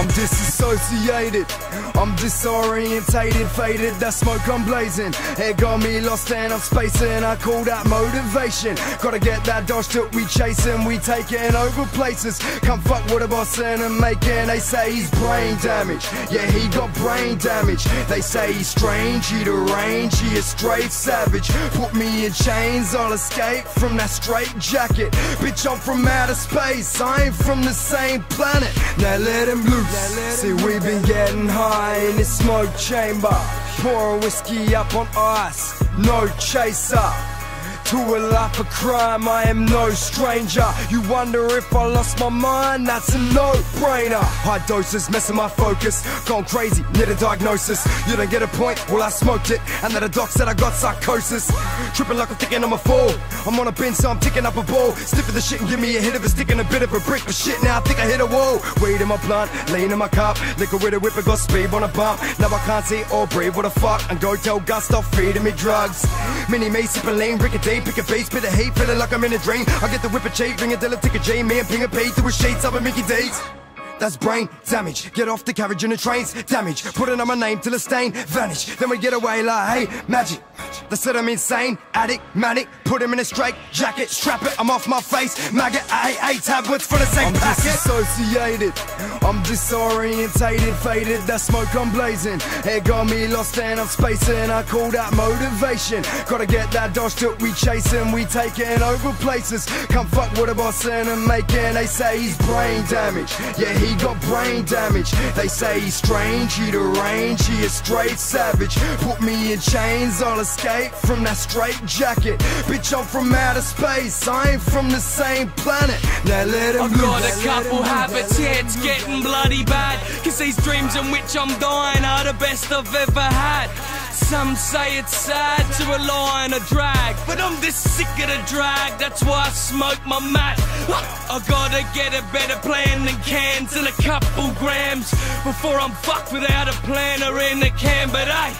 I'm disassociated, I'm disorientated, faded. That smoke I'm blazing, it got me lost and I'm spacing. I call that motivation. Gotta get that dodge that we chasing, we taking over places. Come fuck with a boss and I'm making. They say he's brain damage, yeah he got brain damage. They say he's strange, he deranged, he a straight savage. Put me in chains, I'll escape from that straight jacket. Bitch, I'm from outer space, I ain't from the same planet. Now let him loose. See, we've been getting high in this smoke chamber. Pouring whiskey up on ice, no chaser. To a life of crime, I am no stranger. You wonder if I lost my mind? That's a no-brainer. High doses messing my focus, gone crazy, need a diagnosis. You don't get a point? Well, I smoked it, and then the doc said I got psychosis. Tripping like I'm thinking I'm a fool. I'm on a bench, so I'm ticking up a ball. Stiff of the shit and give me a hit of a stick and a bit of a brick. But shit, now I think I hit a wall. Weed in my blunt, lean in my cup. Liquor with a whip, it got speed on a bump. Now I can't see or breathe. What the fuck? And go tell Gutz stop feeding me drugs. Mini me sipping lean, Ricky pick a bass, bit of hate, feeling like I'm in a drain. I get the whip a chain, ring a dilla, tick a J, man, ping a pay through a shades of a Mickey Days. That's brain damage. Get off the carriage in the trains, damage. Put it on my name till the stain vanish. Then we get away like, hey, magic. They said I'm insane, addict, manic. Put him in a straight jacket, strap it, I'm off my face. Maggot, AA tablets for the same I'm packet. disassociated, I'm disorientated, faded. That smoke I'm blazing. It got me lost and I'm spacing. I call that motivation. Gotta get that dodge that we chasing. We taking over places. Come fuck with a boss and I'm making. They say he's brain damaged. Yeah, he got brain damage. They say he's strange, he deranged, he a straight savage. Put me in chains, I'll escape from that straight jacket. Bitch, I'm from outer space, I ain't from the same planet. Now let him I've got a couple it's getting bloody bad. Cause these dreams in which I'm dying are the best I've ever had. Some say it's sad to rely on a drag, but I'm this sick of the drag, that's why I smoke my mat. I gotta get a better plan than cans and a couple grams before I'm fucked without a plan or in a can, but hey.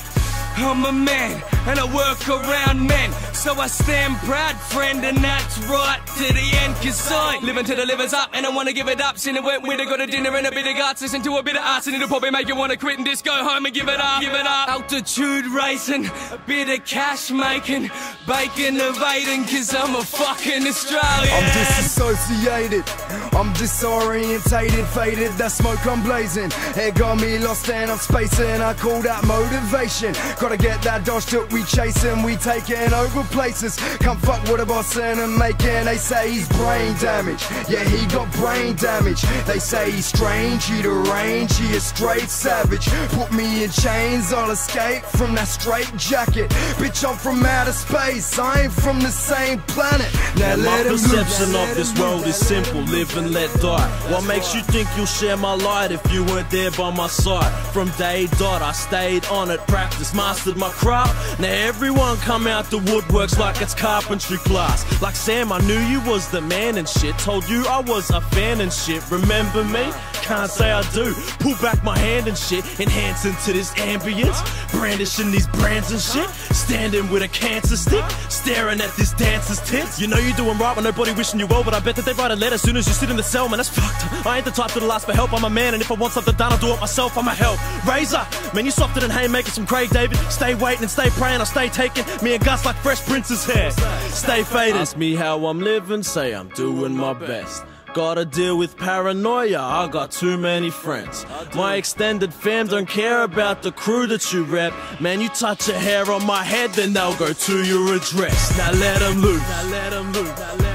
I'm a man and I work around men. So I stand proud, friend, and that's right to the end. Cause I live until the liver's up and I wanna give it up. Seen it went with it, got a dinner and a bit of guts. Listen to a bit of arts and it'll probably make you wanna quit and just go home and give it up. Give it up. Altitude racing, a bit of cash making, bacon evading, cause I'm a fucking Australian. I'm disassociated, I'm disorientated, faded. That smoke I'm blazing. It got me lost and I'm spacing. I call that motivation. Gotta get that dodge that we chasing, we taking over places. Come fuck with a boss and making. They say he's brain damage, yeah he got brain damage. They say he's strange, he deranged, he a straight savage. Put me in chains, I'll escape from that straight jacket. Bitch, I'm from outer space, I ain't from the same planet. Now My let him perception of this world is simple, live and let die. What makes you think you'll share my light if you weren't there by my side? From day dot, I stayed on it, practiced, mastered my craft. Now everyone come out the woodworks like it's carpentry class. Like Sam, I knew you was the man and shit. Told you I was a fan and shit. Remember me? Can't say I do. Pull back my hand and shit, enhancing to this ambience. Brandishing these brands and shit. Standing with a cancer stick, staring at this dancer's tits. You know you're doing right when nobody wishing you well, but I bet that they write a letter as soon as you sit in the cell, man. That's fucked. I ain't the type that'll ask for help. I'm a man, and if I want something done, I'll do it myself. I'm a help. Razor, man, you softer than haymakers from Craig David. Stay waiting and stay praying. I'll stay taking me and Gutz like Fresh Prince's hair. Stay faded. Ask me how I'm living, say I'm doing my best. Gotta deal with paranoia, I got too many friends. My extended fam don't care about the crew that you rep. Man, you touch a hair on my head, then they'll go to your address. Now let 'em loose. Now let 'em loose.